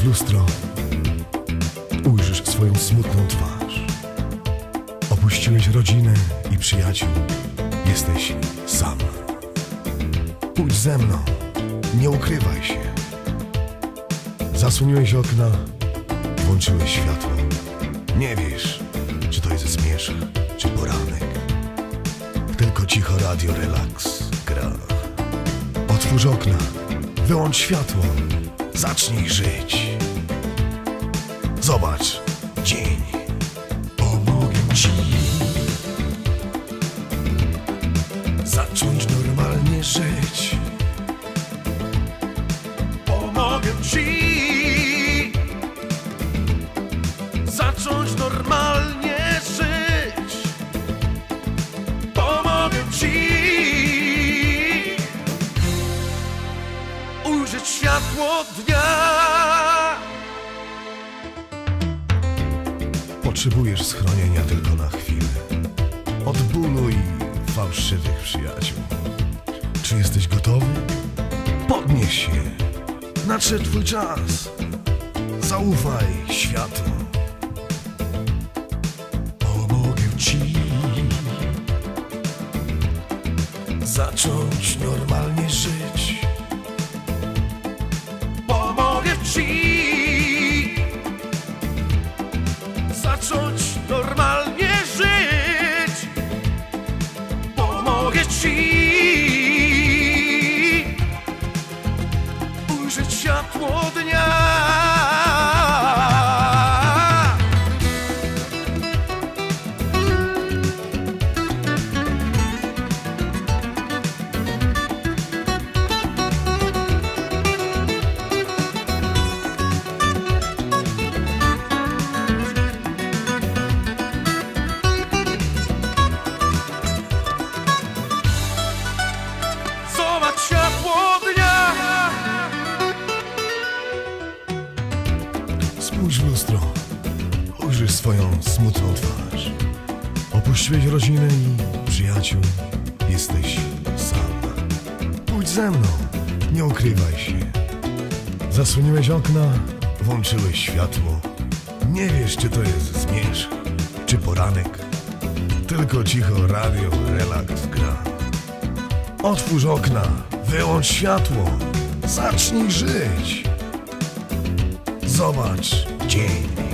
w lustro, ujrzysz swoją smutną twarz. Opuściłeś rodzinę i przyjaciół, jesteś sam. Pójdź ze mną, nie ukrywaj się. Zasłoniłeś okna, włączyłeś światło. Nie wiesz, czy to jest zmierzch, czy poranek. Tylko cicho radio relaks gra. Otwórz okna, wyłącz światło, zacznij żyć. Zobacz dzień. Pomogę ci zacząć normalnie żyć. Pomogę ci zacząć normalnie żyć. Pomogę ci ujrzeć światło dnia. Potrzebujesz schronienia tylko na chwilę. Od bólu i fałszywych przyjaciół. Czy jesteś gotowy? Podnieś się. Nadszedł twój czas. Zaufaj światu. Pomogę ci zacząć normalnie żyć. Pomogę ci Pomogę ci ujrzeć światło dnia. Spójrz w lustro. Ujrzysz swoją smutną twarz. Opuściłeś rodzinę i przyjaciół. Jesteś sam. Pójdź ze mną. Nie ukrywaj się. Zasłoniłeś okna, włączyłeś światło. Nie wiesz, czy to jest zmierzch, czy poranek. Tylko cicho radio, relaks gra. Otwórz okna, wyłącz światło. Zacznij żyć. Zobacz dzień.